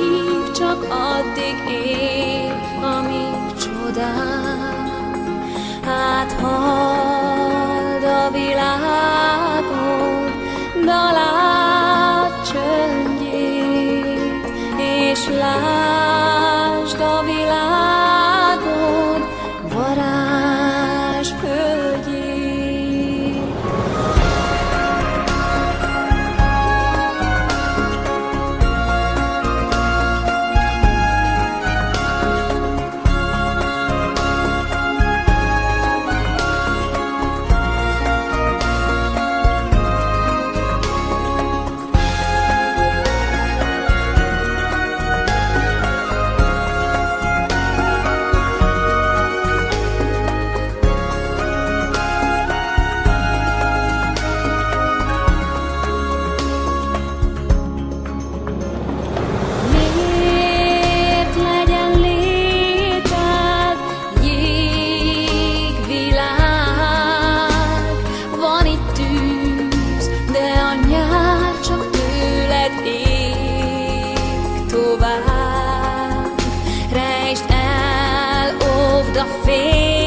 szív csak addig él, amíg csodál. Hát halld a világon, dalát csöndjét, és lásd a világon, óvd a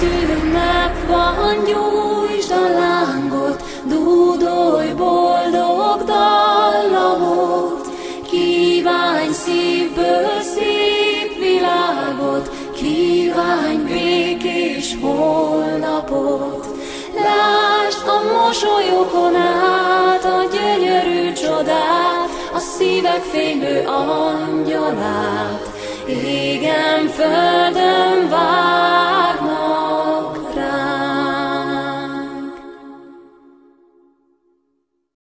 Szent ünnep van, gyújtsd a lángot, dúdolj boldog dallamot, kívánj szívből szép világot, kívánj békés holnapot. Lásd a mosolyokon át a gyönyörű csodát, a szívek fénylő angyalát, égen, vár.